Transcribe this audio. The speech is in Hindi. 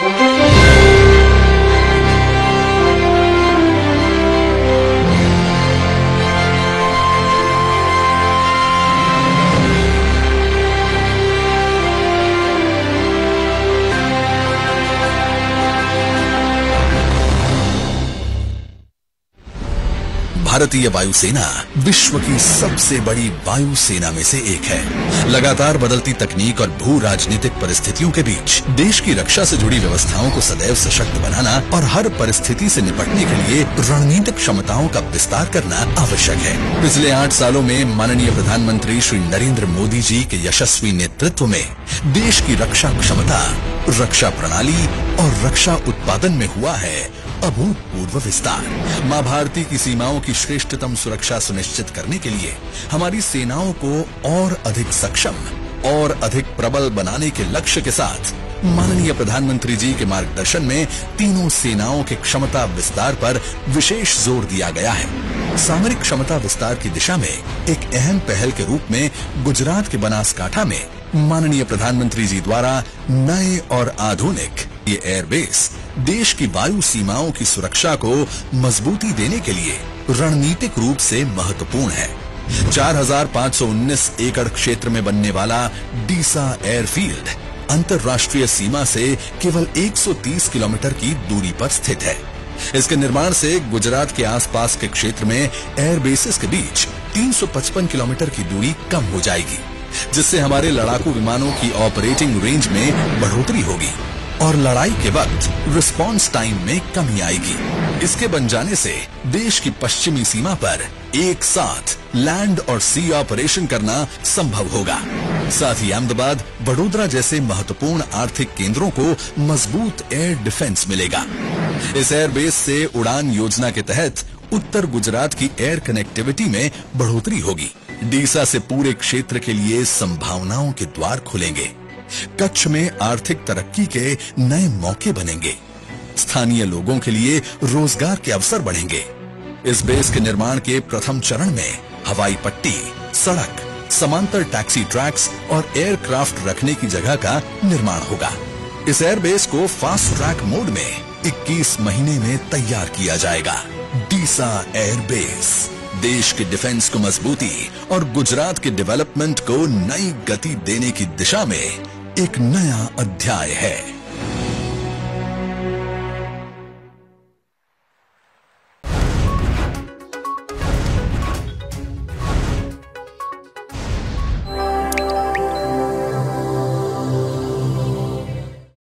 Música भारतीय वायुसेना विश्व की सबसे बड़ी वायुसेना में से एक है। लगातार बदलती तकनीक और भू राजनीतिक परिस्थितियों के बीच देश की रक्षा से जुड़ी व्यवस्थाओं को सदैव सशक्त बनाना और हर परिस्थिति से निपटने के लिए रणनीतिक क्षमताओं का विस्तार करना आवश्यक है। पिछले आठ सालों में माननीय प्रधानमंत्री श्री नरेंद्र मोदी जी के यशस्वी नेतृत्व में देश की रक्षा क्षमता, रक्षा प्रणाली और रक्षा उत्पादन में हुआ है अभूतपूर्व विस्तार। माँ भारती की सीमाओं की श्रेष्ठतम सुरक्षा सुनिश्चित करने के लिए हमारी सेनाओं को और अधिक सक्षम, और अधिक प्रबल बनाने के लक्ष्य के साथ माननीय प्रधानमंत्री जी के मार्गदर्शन में तीनों सेनाओं के क्षमता विस्तार पर विशेष ज़ोर दिया गया है। सामरिक क्षमता विस्तार की दिशा में एक अहम पहल के रूप में गुजरात के बनासकांठा में माननीय प्रधानमंत्री जी द्वारा नए और आधुनिक ये एयरबेस देश की वायु सीमाओं की सुरक्षा को मजबूती देने के लिए रणनीतिक रूप से महत्वपूर्ण है। 4,519 एकड़ क्षेत्र में बनने वाला डीसा एयरफील्ड अंतर्राष्ट्रीय सीमा से केवल 130 किलोमीटर की दूरी पर स्थित है। इसके निर्माण से गुजरात के आसपास के क्षेत्र में एयरबेसेस के बीच 355 किलोमीटर की दूरी कम हो जाएगी जिससे हमारे लड़ाकू विमानों की ऑपरेटिंग रेंज में बढ़ोतरी होगी। और लड़ाई के वक्त रिस्पांस टाइम में कमी आएगी। इसके बन जाने से देश की पश्चिमी सीमा पर एक साथ लैंड और सी ऑपरेशन करना संभव होगा। साथ ही अहमदाबाद, वडोदरा जैसे महत्वपूर्ण आर्थिक केंद्रों को मज़बूत एयर डिफेंस मिलेगा। इस एयरबेस से उड़ान योजना के तहत उत्तर गुजरात की एयर कनेक्टिविटी में बढ़ोतरी होगी। डीसा से पूरे क्षेत्र के लिए संभावनाओं के द्वार खुलेंगे। कच्छ में आर्थिक तरक्की के नए मौके बनेंगे। स्थानीय लोगों के लिए रोज़गार के अवसर बढ़ेंगे। इस बेस के निर्माण के प्रथम चरण में हवाई पट्टी, सड़क, समांतर टैक्सी ट्रैक्स और एयरक्राफ्ट रखने की जगह का निर्माण होगा। इस एयरबेस को फास्ट ट्रैक मोड में 21 महीने में तैयार किया जाएगा। डीसा एयरबेस, देश के डिफेंस को मजबूती और गुजरात के डेवलपमेंट को नई गति देने की दिशा में एक नया अध्याय है।